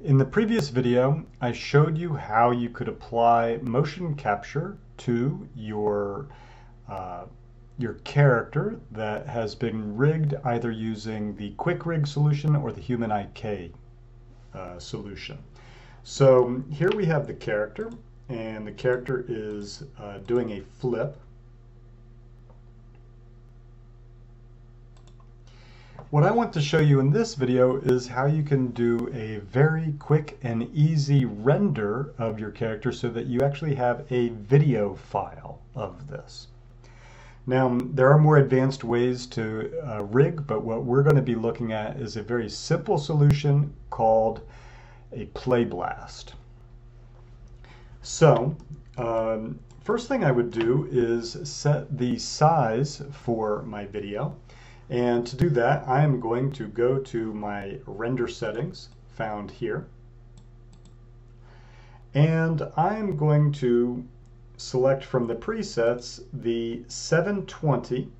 In the previous video, I showed you how you could apply motion capture to your uh, your character that has been rigged either using the quick rig solution or the human IK uh, solution. So here we have the character and the character is uh, doing a flip What I want to show you in this video is how you can do a very quick and easy render of your character so that you actually have a video file of this. Now, there are more advanced ways to uh, rig, but what we're going to be looking at is a very simple solution called a play blast. So, um, first thing I would do is set the size for my video. And to do that, I am going to go to my render settings found here. And I'm going to select from the presets the 720,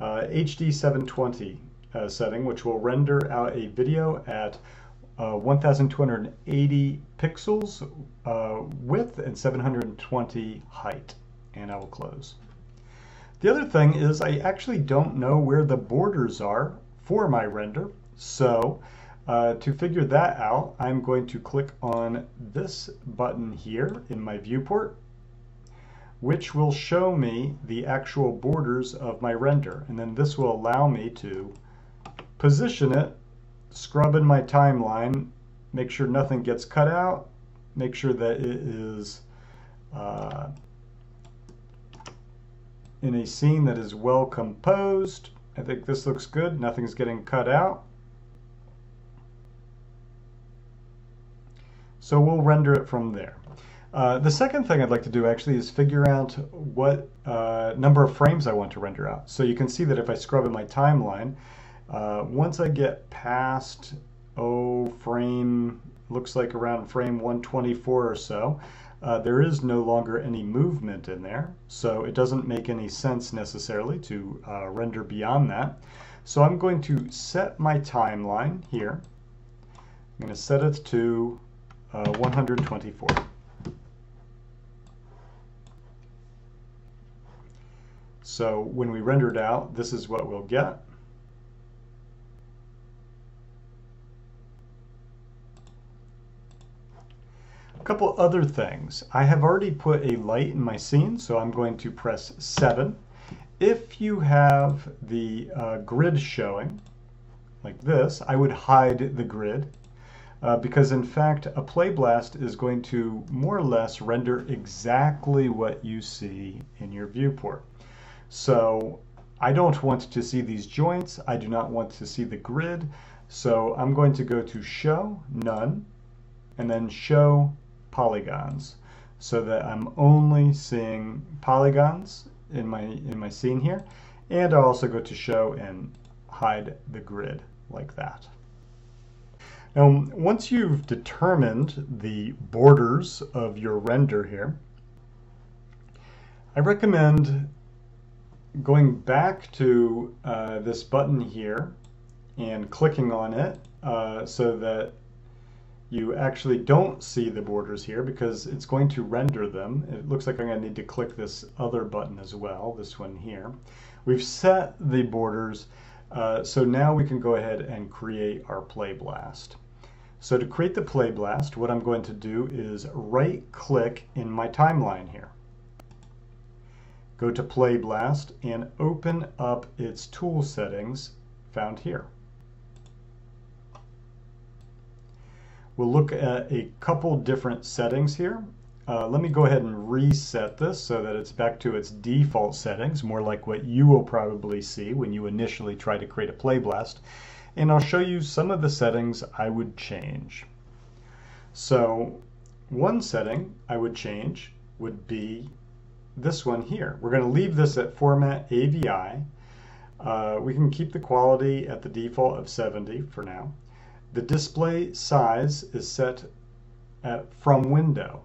uh, HD 720 uh, setting, which will render out a video at uh, 1280 pixels uh, width and 720 height. And I will close. The other thing is I actually don't know where the borders are for my render. So uh, to figure that out, I'm going to click on this button here in my viewport, which will show me the actual borders of my render. And then this will allow me to position it, scrub in my timeline, make sure nothing gets cut out, make sure that it is uh, in a scene that is well composed. I think this looks good. Nothing's getting cut out. So we'll render it from there. Uh, the second thing I'd like to do actually is figure out what uh, number of frames I want to render out. So you can see that if I scrub in my timeline, uh, once I get past, oh, frame, looks like around frame 124 or so, uh, there is no longer any movement in there, so it doesn't make any sense necessarily to uh, render beyond that. So I'm going to set my timeline here. I'm going to set it to uh, 124. So when we render it out, this is what we'll get. Couple other things. I have already put a light in my scene, so I'm going to press 7. If you have the uh, grid showing, like this, I would hide the grid. Uh, because in fact, a play blast is going to more or less render exactly what you see in your viewport. So I don't want to see these joints. I do not want to see the grid. So I'm going to go to show, none, and then show polygons so that I'm only seeing polygons in my in my scene here and I'll also go to show and hide the grid like that. Now once you've determined the borders of your render here I recommend going back to uh, this button here and clicking on it uh, so that you actually don't see the borders here because it's going to render them. It looks like I'm going to need to click this other button as well, this one here. We've set the borders, uh, so now we can go ahead and create our play blast. So to create the play blast, what I'm going to do is right click in my timeline here. Go to play blast and open up its tool settings found here. We'll look at a couple different settings here. Uh, let me go ahead and reset this so that it's back to its default settings, more like what you will probably see when you initially try to create a play blast. And I'll show you some of the settings I would change. So one setting I would change would be this one here. We're going to leave this at format AVI. Uh, we can keep the quality at the default of 70 for now. The display size is set at from window.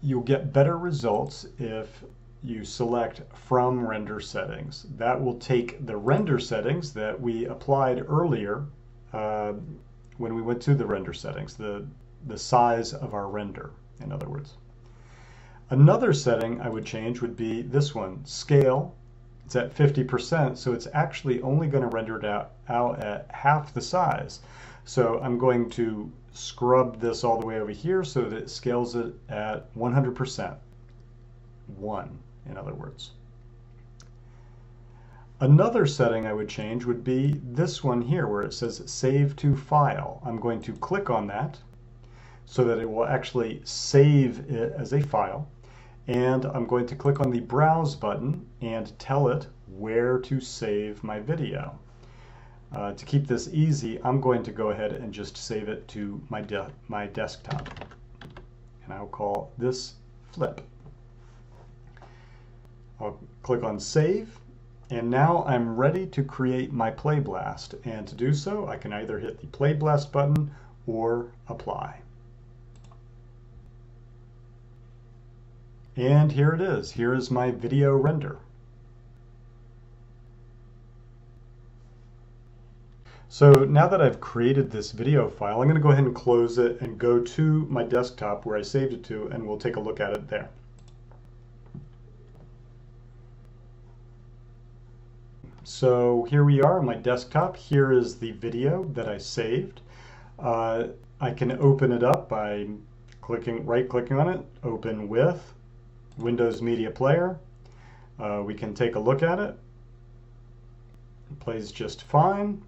You'll get better results if you select from render settings. That will take the render settings that we applied earlier uh, when we went to the render settings, the, the size of our render, in other words. Another setting I would change would be this one, scale. It's at 50%, so it's actually only going to render it out, out at half the size. So I'm going to scrub this all the way over here so that it scales it at 100%. 1, in other words. Another setting I would change would be this one here where it says save to file. I'm going to click on that so that it will actually save it as a file and I'm going to click on the browse button and tell it where to save my video. Uh, to keep this easy, I'm going to go ahead and just save it to my, de my desktop. And I'll call this flip. I'll click on save and now I'm ready to create my play blast and to do so I can either hit the play blast button or apply. And here it is. Here is my video render. So now that I've created this video file, I'm going to go ahead and close it and go to my desktop where I saved it to, and we'll take a look at it there. So here we are on my desktop. Here is the video that I saved. Uh, I can open it up by clicking, right-clicking on it, open with, Windows Media Player. Uh, we can take a look at it. It plays just fine.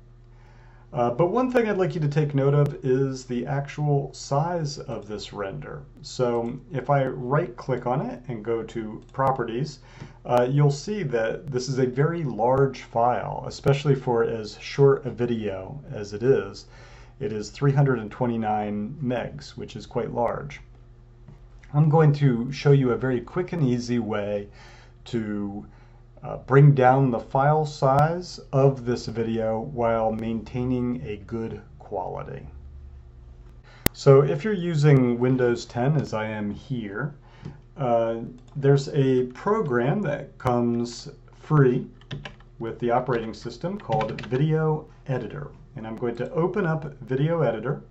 Uh, but one thing I'd like you to take note of is the actual size of this render. So if I right click on it and go to properties, uh, you'll see that this is a very large file, especially for as short a video as it is. It is 329 megs, which is quite large. I'm going to show you a very quick and easy way to uh, bring down the file size of this video while maintaining a good quality. So if you're using Windows 10 as I am here, uh, there's a program that comes free with the operating system called Video Editor. And I'm going to open up Video Editor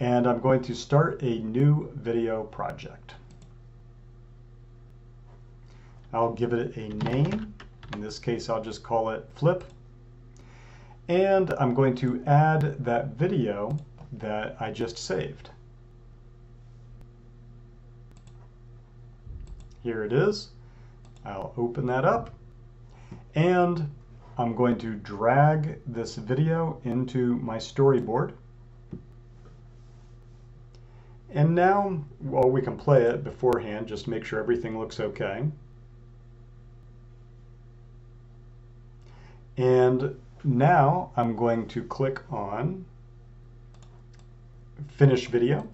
and I'm going to start a new video project. I'll give it a name. In this case, I'll just call it flip. And I'm going to add that video that I just saved. Here it is. I'll open that up and I'm going to drag this video into my storyboard. And now, well, we can play it beforehand, just make sure everything looks okay. And now I'm going to click on Finish Video.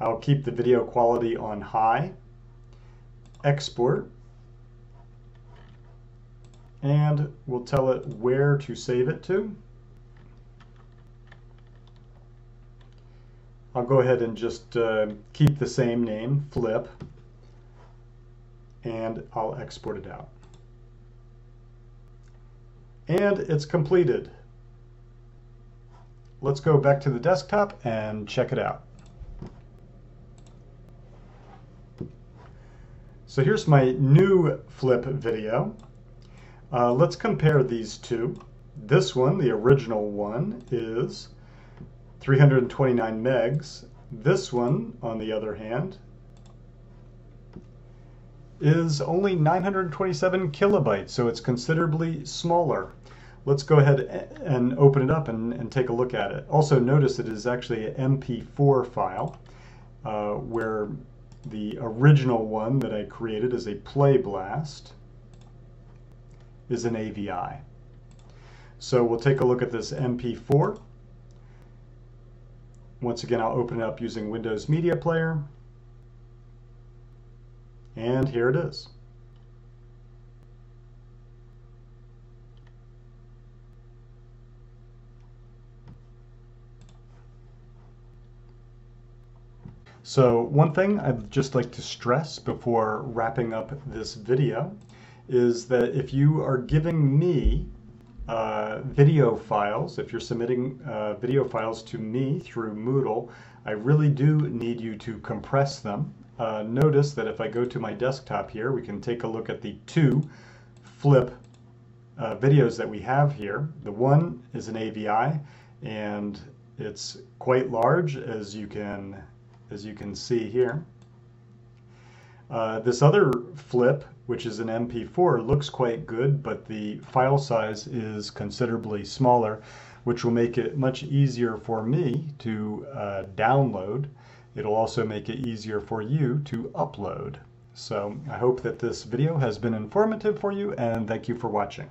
I'll keep the video quality on high, export, and we'll tell it where to save it to. I'll go ahead and just uh, keep the same name, flip, and I'll export it out. And it's completed. Let's go back to the desktop and check it out. So here's my new flip video. Uh, let's compare these two. This one, the original one, is 329 megs. This one, on the other hand, is only 927 kilobytes, so it's considerably smaller. Let's go ahead and open it up and, and take a look at it. Also notice it is actually an MP4 file, uh, where the original one that I created as a play blast is an AVI. So we'll take a look at this MP4. Once again, I'll open it up using Windows Media Player. And here it is. So one thing I'd just like to stress before wrapping up this video is that if you are giving me uh, video files, if you're submitting uh, video files to me through Moodle, I really do need you to compress them. Uh, notice that if I go to my desktop here, we can take a look at the two flip uh, videos that we have here. The one is an AVI and it's quite large as you can as you can see here. Uh, this other flip, which is an MP4, looks quite good, but the file size is considerably smaller, which will make it much easier for me to uh, download. It'll also make it easier for you to upload. So I hope that this video has been informative for you and thank you for watching.